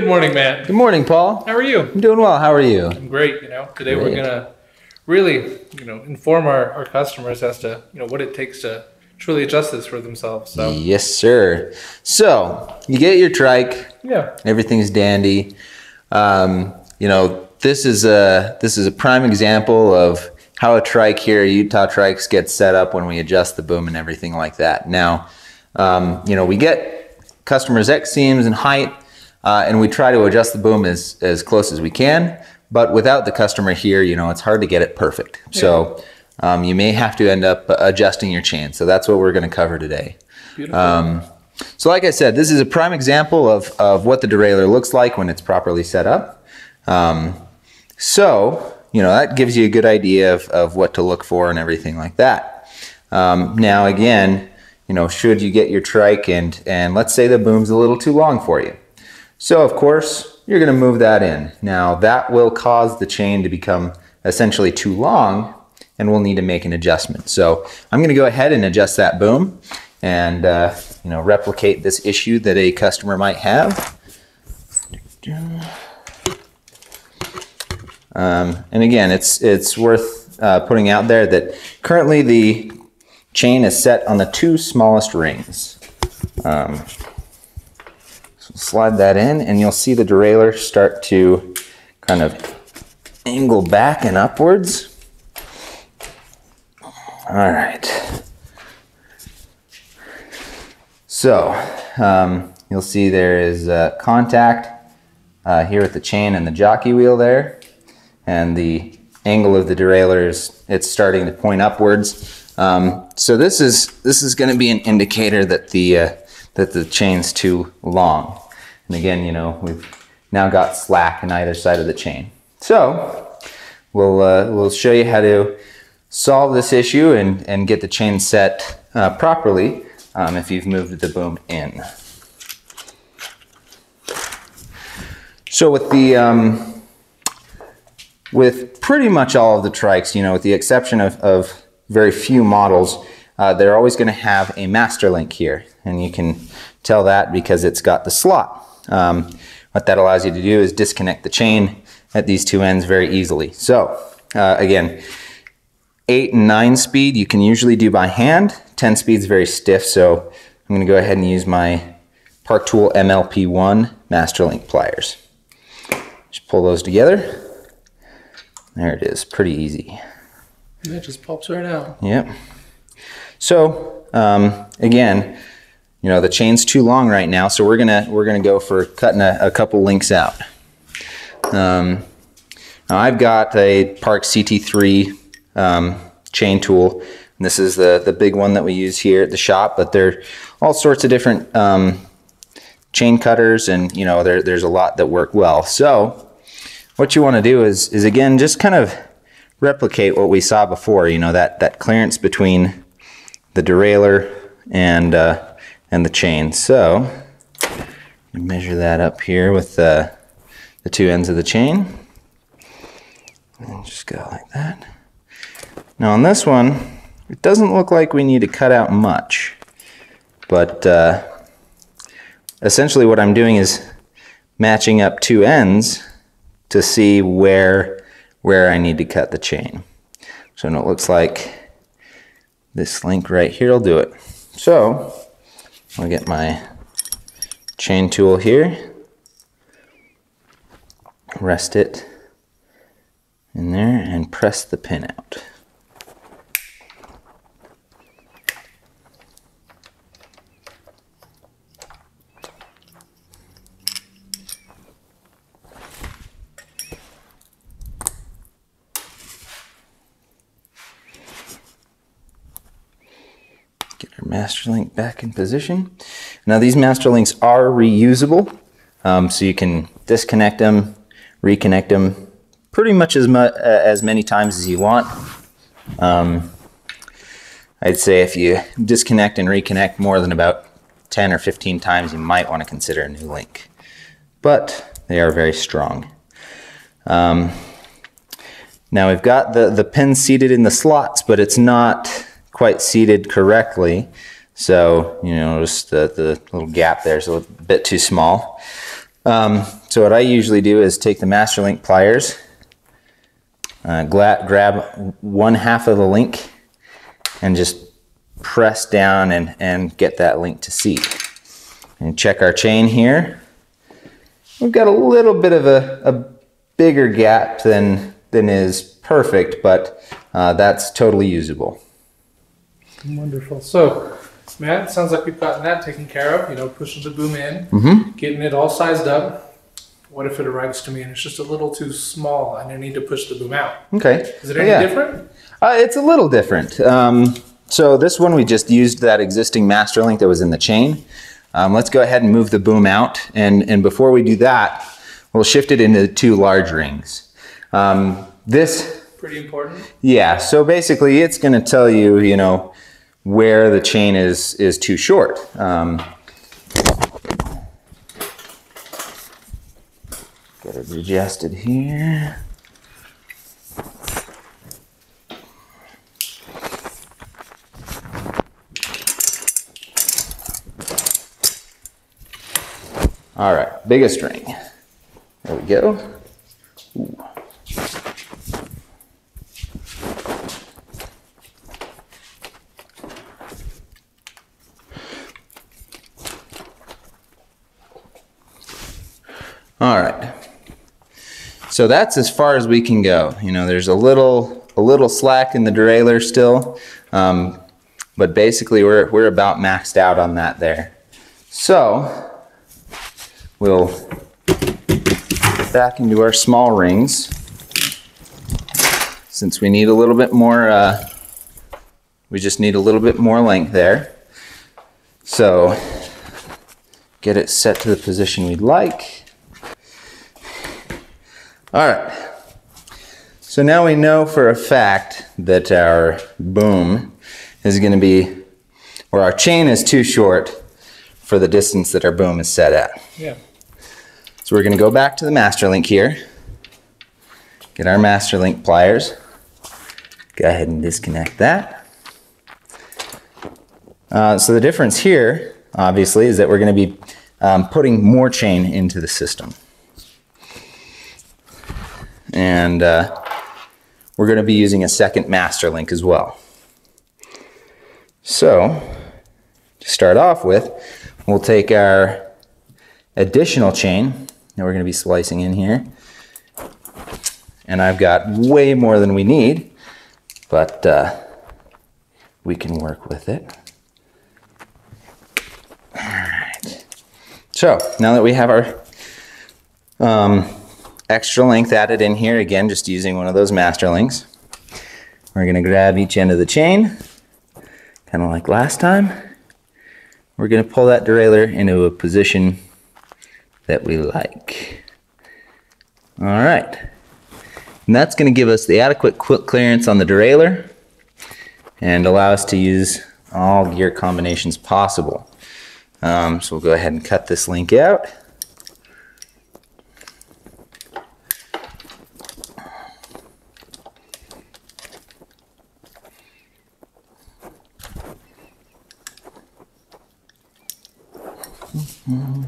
Good morning, Matt. Good morning, Paul. How are you? I'm doing well. How are you? I'm great. You know, today we're gonna really, you know, inform our, our customers as to you know what it takes to truly adjust this for themselves. So Yes, sir. So you get your trike. yeah, Everything's dandy. Um, you know, this is a this is a prime example of how a trike here, Utah trikes, gets set up when we adjust the boom and everything like that. Now, um, you know, we get customers' X seams and height, uh, and we try to adjust the boom as as close as we can. But without the customer here, you know, it's hard to get it perfect. So. Um, you may have to end up adjusting your chain. So that's what we're going to cover today. beautiful. Um, so like I said, this is a prime example of, of what the derailleur looks like when it's properly set up. Um, so, you know, that gives you a good idea of, of what to look for and everything like that. Um, now, again, you know, should you get your trike and, and let's say the boom's a little too long for you. So, of course, you're going to move that in. Now, that will cause the chain to become essentially too long and we'll need to make an adjustment. So I'm going to go ahead and adjust that boom and uh, you know replicate this issue that a customer might have. Um, and again, it's it's worth uh, putting out there that currently the chain is set on the two smallest rings. Um, slide that in, and you'll see the derailleur start to kind of angle back and upwards. All right. So um, you'll see there is uh, contact uh, here with the chain and the jockey wheel there, and the angle of the derailleur is it's starting to point upwards. Um, so this is this is going to be an indicator that the uh, that the chain's too long. And again, you know we've now got slack in either side of the chain. So we'll uh, we'll show you how to solve this issue and, and get the chain set uh, properly um, if you've moved the boom in. So with the um, with pretty much all of the trikes, you know, with the exception of, of very few models, uh, they're always going to have a master link here, and you can tell that because it's got the slot. Um, what that allows you to do is disconnect the chain at these two ends very easily. So uh, again, 8 and 9 speed you can usually do by hand. 10 speed is very stiff, so I'm going to go ahead and use my Park Tool MLP1 Master Link pliers. Just pull those together. There it is, pretty easy. it just pops right out. Yep. So um, again, you know the chain's too long right now, so we're gonna we're gonna go for cutting a, a couple links out. Um, now I've got a Park CT3 um, chain tool. And this is the the big one that we use here at the shop, but there are all sorts of different um, chain cutters, and you know there, there's a lot that work well. So what you want to do is is again just kind of replicate what we saw before. You know that that clearance between the derailleur and uh, and the chain. So measure that up here with the the two ends of the chain, and just go like that. Now on this one, it doesn't look like we need to cut out much, but uh, essentially what I'm doing is matching up two ends to see where where I need to cut the chain. So it looks like this link right here will do it. So I'll get my chain tool here, rest it in there and press the pin out. Master link back in position. Now these master links are reusable, um, so you can disconnect them, reconnect them pretty much as, mu- uh, as many times as you want. Um, I'd say if you disconnect and reconnect more than about 10 or 15 times, you might want to consider a new link. But they are very strong. Um, now we've got the, the pin seated in the slots, but it's not quite seated correctly. So, you know, just the, the little gap there is a bit too small. Um, so what I usually do is take the master link pliers, uh, grab one half of the link, and just press down and, and get that link to seat. And check our chain here. We've got a little bit of a, a bigger gap than, than is perfect, but uh, that's totally usable. Wonderful. So, Matt, sounds like we've gotten that taken care of. You know, pushing the boom in, getting it all sized up. What if it arrives to me and it's just a little too small and I need to push the boom out? Okay. Is it any Yeah. different? Uh, it's a little different. Um, so this one we just used that existing master link that was in the chain. Um, let's go ahead and move the boom out. And, and before we do that, we'll shift it into two large rings. Um, this Pretty important. Yeah, so basically it's going to tell you, you know, where the chain is is too short. Um, get it adjusted here. All right, biggest ring. There we go. Ooh. All right. So that's as far as we can go. You know, there's a little a little slack in the derailleur still, um, but basically we're we're about maxed out on that there. So we'll get back into our small rings since we need a little bit more. Uh, we just need a little bit more length there. So get it set to the position we'd like. All right. So now we know for a fact that our boom is going to be, or our chain is too short for the distance that our boom is set at. Yeah. So we're going to go back to the master link here, get our master link pliers, go ahead and disconnect that. Uh, so the difference here, obviously, is that we're going to be um, putting more chain into the system. And uh, we're going to be using a second master link as well. So, to start off with, we'll take our additional chain that we're going to be splicing in here. And I've got way more than we need, but uh, we can work with it. All right. So now that we have our um, extra length added in here, again, just using one of those master links, we're going to grab each end of the chain, kind of like last time. We're going to pull that derailleur into a position that we like. All right. And that's going to give us the adequate clearance on the derailleur and allow us to use all gear combinations possible. Um, so we'll go ahead and cut this link out. Mm-hmm.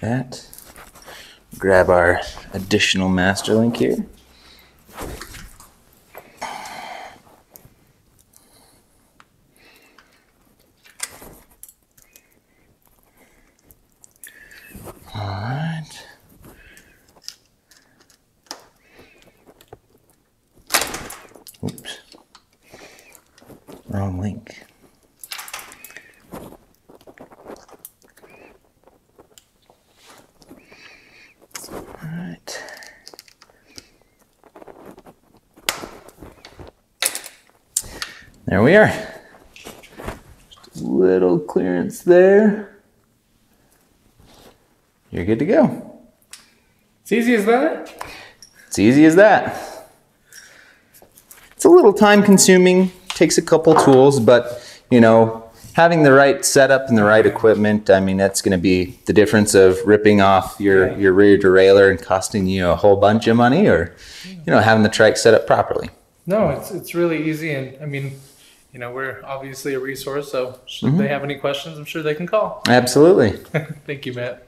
That. Grab our additional master link here. Alright. Oops. Wrong link. There we are. Just a little clearance there. You're good to go. It's easy as that. It's easy as that. It's a little time consuming, takes a couple tools, but you know, having the right setup and the right equipment, I mean, that's going to be the difference of ripping off your, Yeah. your rear derailleur and costing you a whole bunch of money or, you know, having the trike set up properly. No, it's it's really easy, and I mean, you know, we're obviously a resource. So should mm-hmm. they have any questions, I'm sure they can call. Absolutely. Thank you, Matt.